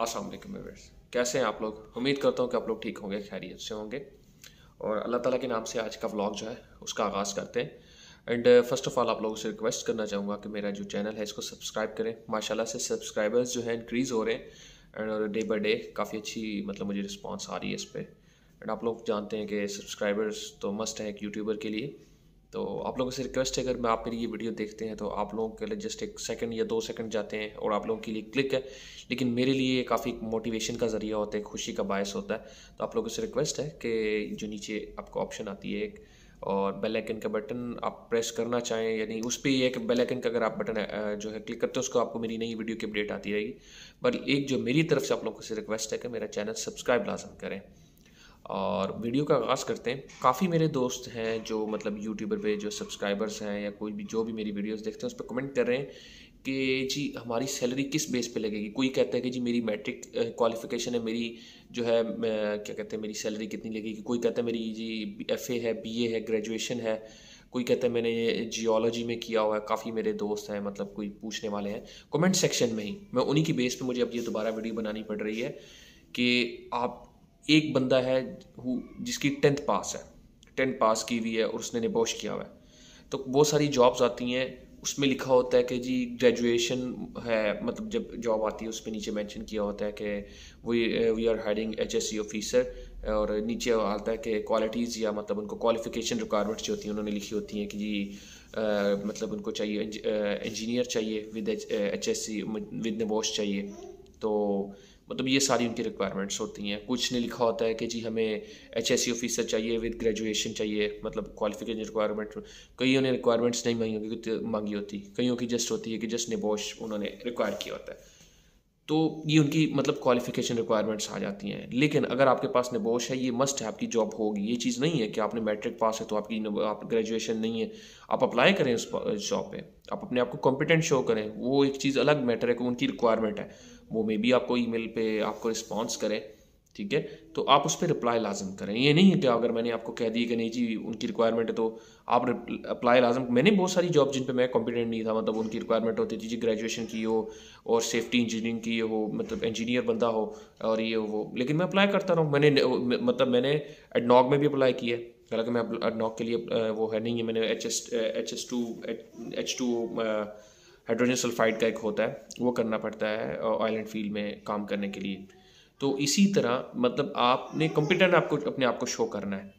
अस्सलाम वालेकुम व्यूअर्स कैसे हैं आप लोग? उम्मीद करता हूँ कि आप लोग ठीक होंगे, खैरियत से होंगे। और अल्लाह ताला के नाम से आज का व्लॉग जो है, उसका आगाज़ करते हैं। एंड फ़र्स्ट ऑफ़ ऑल आप लोगों से रिक्वेस्ट करना चाहूँगा कि मेरा जो चैनल है, इसको सब्सक्राइब करें। माशाल्लाह से सब्सक्राइबर्स जो है इंक्रीज़ हो रहे हैं। एंड डे बाई डे काफ़ी अच्छी मतलब मुझे रिस्पॉन्स आ रही है इस पर एंड आप लोग जानते हैं कि सब्सक्राइबर्स तो मस्ट है एक यूट्यूबर के लिए। तो आप लोगों से रिक्वेस्ट है, अगर मैं आप मेरी ये वीडियो देखते हैं तो आप लोगों के लिए जस्ट एक सेकंड या दो सेकंड जाते हैं और आप लोगों के लिए क्लिक है। लेकिन मेरे लिए काफ़ी मोटिवेशन का ज़रिया होता है, खुशी का बायस होता है। तो आप लोगों से रिक्वेस्ट है कि जो नीचे आपको ऑप्शन आती है एक, और बेल आइकन का बटन आप प्रेस करना चाहें या नहीं, उस पर ये है कि बेल आइकन का अगर आप बटन जो है क्लिक करते हैं, उसको आपको मेरी नई वीडियो की अपडेट आती रहेगी। पर एक जो मेरी तरफ़ से आप लोगों से रिक्वेस्ट है कि मेरा चैनल सब्सक्राइब लाजम करें। और वीडियो का आगाज़ करते हैं। काफ़ी मेरे दोस्त हैं जो मतलब यूट्यूबर पे जो सब्सक्राइबर्स हैं या कोई भी, जो भी मेरी वीडियोस देखते हैं, उस पर कमेंट कर रहे हैं कि जी, हमारी सैलरी किस बेस पे लगेगी? कोई कहता है कि जी, मेरी मैट्रिक क्वालिफिकेशन है, मेरी जो है क्या कहते हैं, मेरी सैलरी कितनी लगेगी? कोई कहता है, मेरी जी एफ़ है बीए है ग्रेजुएशन है। कोई कहता है, मैंने जियोलॉजी में किया हुआ है। काफ़ी मेरे दोस्त हैं मतलब कोई पूछने वाले हैं। कमेंट सेक्शन में ही। मैं उन्हीं की बेस पे मुझे अब ये दोबारा वीडियो बनानी पड़ रही है कि आप एक बंदा है जिसकी टेंथ पास है। टेंथ पास की हुई है और उसने निबोश किया हुआ है। तो बहुत सारी जॉब्स आती हैं। उसमें लिखा होता है कि जी ग्रेजुएशन है मतलब जब जॉब आती है उस पर नीचे मेंशन किया होता है कि we we are hiring H S C officer और नीचे आता है कि क्वालिटीज़ या मतलब उनको क्वालिफिकेशन रिक्वायरमेंट्स जो होती हैं उन्होंने लिखी होती हैं कि जी आ, मतलब उनको चाहिए इंजीनियर चाहिए with H S C with NEBOSH चाहिए। तो मतलब ये सारी उनकी रिक्वायरमेंट्स होती हैं। कुछ ने लिखा होता है कि जी हमें एच एस सी ऑफिसर चाहिए विद ग्रेजुएशन चाहिए मतलब क्वालिफिकेशन रिक्वायरमेंट कईयों ने रिक्वायरमेंट्स नहीं मांगी होगी मांगी होती। कईयों की जस्ट होती है कि जस्ट निबोश उन्होंने रिक्वायर किया होता है। तो ये उनकी मतलब क्वालिफिकेशन रिक्वायरमेंट्स आ जाती हैं। लेकिन अगर आपके पास नबोश है, ये मस्ट है आपकी जॉब होगी। ये चीज़ नहीं है कि आपने मैट्रिक पास है तो आपकी आप ग्रेजुएशन नहीं है। आप अप्लाई करें उस जॉब पे। आप अपने आप को कॉम्पिटेंट शो करें। वो एक चीज़ अलग मैटर है कि उनकी रिक्वायरमेंट है। वो मे बी आपको ई मेल आपको रिस्पॉन्स करें। ठीक है? तो आप उस पर रिप्लाई लाजम करें। ये नहीं है कि अगर मैंने आपको कह दी कि नहीं जी, उनकी रिक्वायरमेंट है तो आप अप्लाई लाजम। मैंने बहुत सारी जॉब जिन पे मैं कॉम्पिटेंट नहीं था मतलब उनकी रिक्वायरमेंट होती थी जी ग्रेजुएशन की हो और सेफ्टी इंजीनियरिंग की हो मतलब इंजीनियर बंदा हो और ये वो। लेकिन मैं अप्लाई करता रहा हूँ। मैंने मतलब मैंने एडनॉग में भी अप्लाई किया है। हालाँकि मैं एडनॉग के लिए वो है नहीं है। मैंने H S H S two H two hydrogen sulphide का एक होता है, वो करना पड़ता है ऑयल एंड फ़ील्ड में काम करने के लिए। तो इसी तरह मतलब आपने कंप्यूटर आपको अपने आप को शो करना है।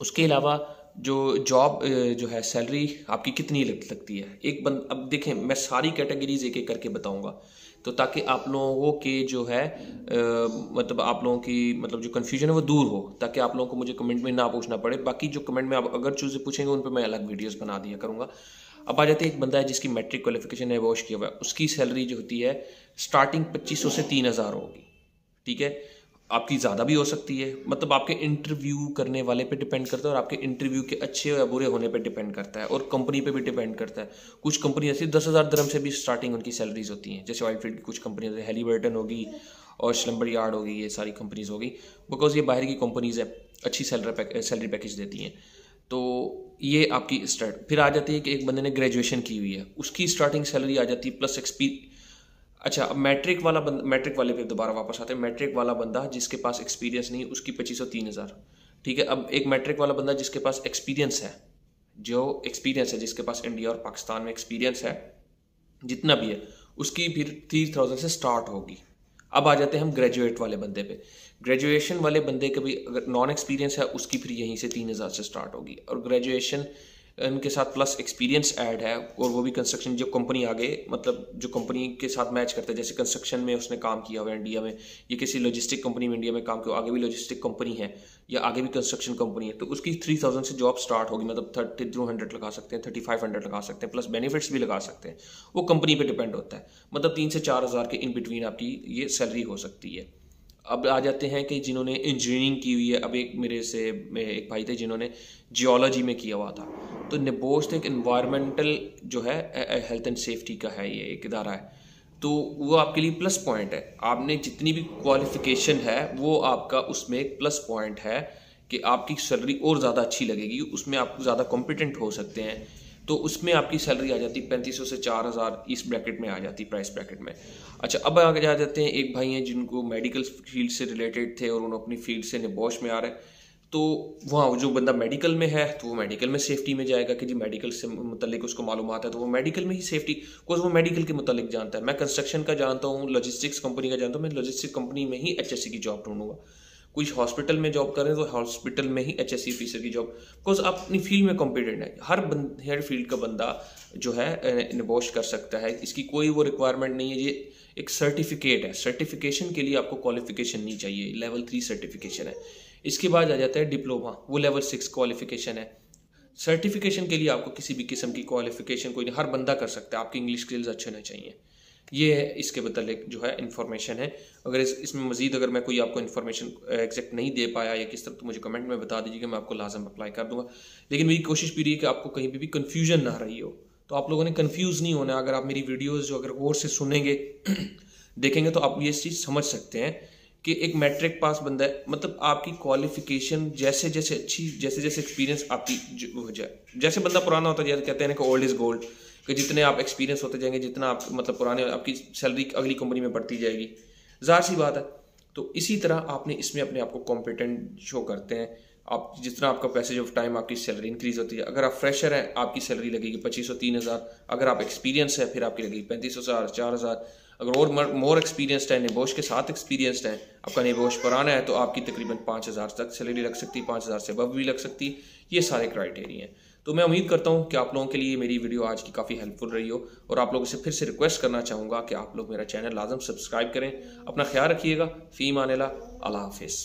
उसके अलावा जो जॉब जो है सैलरी आपकी कितनी लग सकती है? एक बंद अब देखें मैं सारी कैटेगरीज एक एक करके बताऊँगा। तो ताकि आप लोगों के जो है आ, मतलब आप लोगों की मतलब जो कन्फ्यूज़न है वो दूर हो ताकि आप लोगों को मुझे कमेंट में ना पूछना पड़े। बाकी जो कमेंट में आप अगर चूज़े पूछेंगे उन पर मैं अलग वीडियोस बना दिया करूँगा। अब आ जाते हैं एक बंदा है जिसकी मैट्रिक क्वालिफिकेशन है वॉश किया हुआ है। उसकी सैलरी जो होती है स्टार्टिंग पच्चीस सौ से तीन हज़ार होगी। ठीक है? आपकी ज़्यादा भी हो सकती है। मतलब आपके इंटरव्यू करने वाले पे डिपेंड करता है और आपके इंटरव्यू के अच्छे या बुरे होने पे डिपेंड करता है और कंपनी पे भी डिपेंड करता है। कुछ कंपनी ऐसी, दस हज़ार दरम से भी स्टार्टिंग उनकी सैलरीज होती हैं। जैसे ऑयल फ़ील्ड की कुछ कंपनी होती है हेलीबर्टन होगी और श्लम्बर यार्ड होगी, ये सारी कंपनीज़ होगी। बिकॉज़ ये बाहर की कंपनीज़ है, अच्छी सैलरी सैलरी पैकेज देती हैं। तो ये आपकी स्टार्ट फिर आ जाती है कि एक बंदे ने ग्रेजुएशन की हुई है। उसकी स्टार्टिंग सैलरी आ जाती है प्लस एक्सपी अच्छा अब मैट्रिक वाला बंदा मैट्रिक वाले पे दोबारा वापस आते हैं। मैट्रिक वाला बंदा जिसके पास एक्सपीरियंस नहीं, उसकी पच्चीस सौ तीन हज़ार। ठीक है, अब एक मैट्रिक वाला बंदा जिसके पास एक्सपीरियंस है, जो एक्सपीरियंस है, जिसके पास इंडिया और पाकिस्तान में एक्सपीरियंस है, जितना भी है, उसकी फिर थ्री थाउज़ेंड से स्टार्ट होगी। अब आ जाते हैं हम ग्रेजुएट वाले बंदे पे। ग्रेजुएशन वाले बंदे के भी अगर नॉन एक्सपीरियंस है, उसकी फिर यहीं से तीन हज़ार से स्टार्ट होगी। और ग्रेजुएशन इनके साथ प्लस एक्सपीरियंस ऐड है, और वो भी कंस्ट्रक्शन जो कंपनी आगे मतलब जो कंपनी के साथ मैच करता है, जैसे कंस्ट्रक्शन में उसने काम किया हुआ है इंडिया में, ये किसी लॉजिस्टिक कंपनी में इंडिया में काम किया आगे भी लॉजिस्टिक कंपनी है, या आगे भी कंस्ट्रक्शन कंपनी है तो उसकी थ्री थाउज़ेंड से जॉब स्टार्ट होगी मतलब थर्टी थ्रू हंड्रेड लगा सकते हैं थर्टी फाइव हंड्रेड लगा सकते हैं प्लस बेनिफिट्स भी लगा सकते हैं, वो कंपनी पर डिपेंड होता है। मतलब तीन से चार हज़ार के इन बिटवीन आपकी ये सैलरी हो सकती है। अब आ जाते हैं कि जिन्होंने इंजीनियरिंग की हुई है अब एक मेरे से एक भाई थे जिन्होंने जियोलॉजी में किया हुआ था। तो निबोस्ट एक इन्वायरमेंटल जो है हेल्थ एंड सेफ्टी का है ये एक इदारा है। तो वो आपके लिए प्लस पॉइंट है। आपने जितनी भी क्वालिफिकेशन है, वो आपका उसमें एक प्लस पॉइंट है कि आपकी सैलरी और ज़्यादा अच्छी लगेगी, उसमें आप ज़्यादा कॉम्पिटेंट हो सकते हैं। तो उसमें आपकी सैलरी आ जाती है पैंतीस सौ चार हज़ार इस ब्रैकेट में आ जाती प्राइस ब्रैकेट में। अच्छा अब आगे आ जाते हैं, एक भाई हैं जिनको मेडिकल फ़ील्ड से रिलेटेड थे और उन्होंने अपनी फ़ील्ड से निबोश में आ रहे हैं। तो वहाँ जो बंदा मेडिकल में है तो वो मेडिकल में सेफ्टी में जाएगा कि जी मेडिकल से मतलब उसको मालूम आता है तो वो मेडिकल में ही सेफ्टी बिकॉज़ वो मेडिकल के मतलब जानता है। मैं कंस्ट्रक्शन का जानता हूँ लॉजिस्टिक्स कंपनी का जानता हूँ, मैं लॉजिस्टिक कंपनी में ही एचएससी की जॉब ढूंढूँगा। कुछ हॉस्पिटल में जॉब कर तो हॉस्पिटल में ही एच एस ऑफिसर की जॉब बिकॉज़ आप अपनी फ़ील्ड में कॉम्पिटेंट है। हर बंद हर फ़ील्ड का बंदा जो है निबोश कर सकता है। इसकी कोई वो रिक्वायरमेंट नहीं है ये एक सर्टिफिकेट है। सर्टिफिकेशन के लिए आपको क्वालिफिकेशन नहीं चाहिए। लेवल थ्री सर्टिफिकेशन है। इसके बाद आ जाता है डिप्लोमा, वो लेवल सिक्स क्वालिफिकेशन है। सर्टिफिकेशन के लिए आपको किसी भी किस्म की क्वालिफिकेशन कोई हर बंदा कर सकता है, आपकी इंग्लिश स्किल्स अच्छे होने चाहिए। ये है, इसके मतलब जो है इन्फॉर्मेशन है। अगर इस, इसमें मजीद अगर मैं कोई आपको इन्फॉर्मेशन एग्जैक्ट नहीं दे पाया या किस तरह तो मुझे कमेंट में बता दीजिएगा मैं आपको लाजम अप्लाई कर दूँगा। लेकिन मेरी कोशिश भी रही है कि आपको कहीं भी कन्फ्यूज़न ना रही हो। तो आप लोगों ने कन्फ्यूज़ नहीं होना अगर आप मेरी वीडियोज़ जो अगर गौर से सुनेंगे, देखेंगे तो आप ये चीज़ समझ सकते हैं कि एक मैट्रिक पास बंदा है मतलब आपकी क्वालिफिकेशन जैसे जैसे अच्छी, जैसे जैसे एक्सपीरियंस आपकी हो जाए। जैसे बंदा पुराना होता है कहते हैं ना कि ओल्ड इज़ गोल्ड कि जितने आप एक्सपीरियंस होते जाएँगे, जितना आप मतलब पुराने, आपकी सैलरी अगली कंपनी में बढ़ती जाएगी। ज़ाहिर सी बात है तो इसी तरह आपने इसमें अपने आप को कॉम्पिटेंट शो करते हैं। आप जितना आपका पैसेज ऑफ़ टाइम आपकी सैलरी इंक्रीज होती है। अगर आप फ्रेशर हैं, आपकी सैलरी लगेगी पच्चीस सौ, तीन हज़ार। अगर आप एक्सपीरियंस है, फिर आपकी लगेगी पैंतीस हज़ार चार हज़ार। अगर और मोर एक्सपीरियंसड है निबोश के साथ एक्सपीरियंसड है, आपका निबोश पुराना है तो आपकी तकरीबन पाँच हज़ार तक सैलरी लग सकती है पाँच हज़ार से अब भी लग सकती है ये सारे क्राइटेरिया हैं। तो मैं उम्मीद करता हूँ कि आप लोगों के लिए मेरी वीडियो आज की काफ़ी हेल्पफुल रही हो, और आप लोगों से फिर से रिक्वेस्ट करना चाहूँगा कि आप लोग मेरा चैनल लाजम सब्सक्राइब करें, अपना ख्याल रखिएगा फ़ी ला अल्लाह हाफिज़।